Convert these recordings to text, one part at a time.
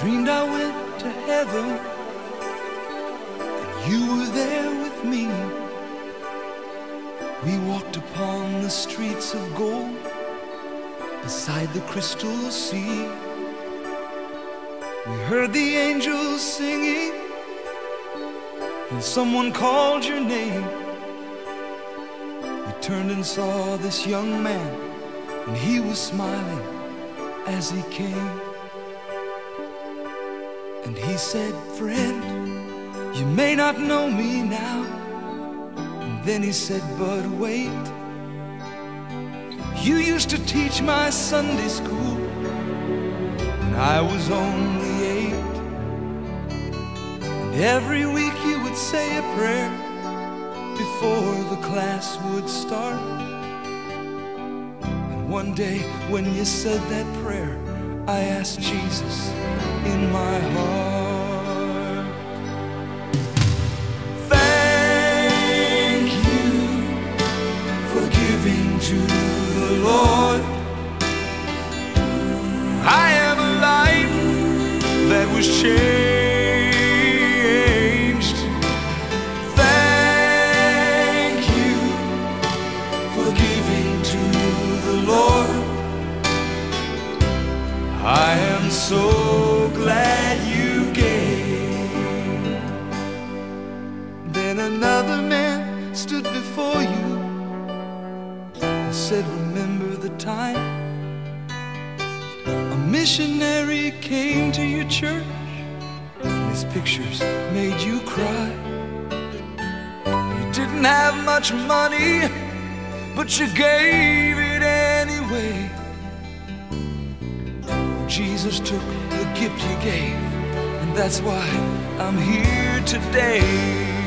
dreamed I went to heaven and you were there with me. We walked upon the streets of gold beside the crystal sea. We heard the angels singing and someone called your name. We turned and saw this young man and he was smiling as he came. And he said, Friend, you may not know me now. And then he said, But wait. You used to teach my Sunday school when I was only eight. And every week you would say a prayer before the class would start. And one day when you said that prayer, I asked Jesus in my heart. Thank you for giving to the Lord. I am a life that was changed. I am so glad you gave. Then another man stood before you and said, Remember the time a missionary came to your church and his pictures made you cry. You didn't have much money, but you gave it anyway. Jesus took the gift you gave, and that's why I'm here today.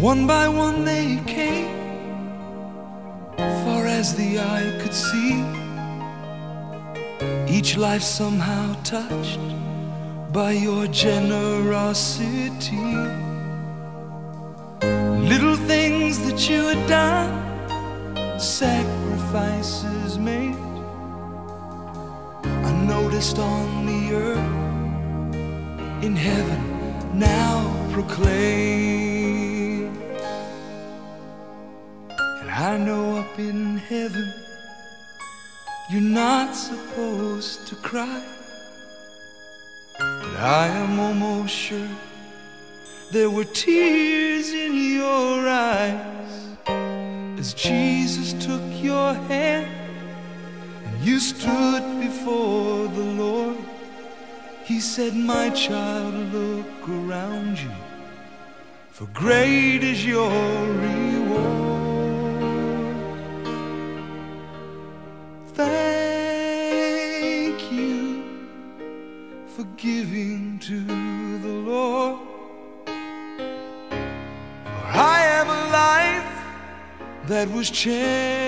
One by one they came, far as the eye could see. Each life somehow touched by your generosity. Noticed on the earth, in heaven, now proclaim. And I know up in heaven, you're not supposed to cry. But I am almost sure there were tears in your eyes as Jesus took your hand and you stood before the Lord. He said, My child, look around you, for great is your reward. Thank you for giving to the Lord. For I am a life that was changed.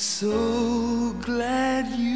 so glad you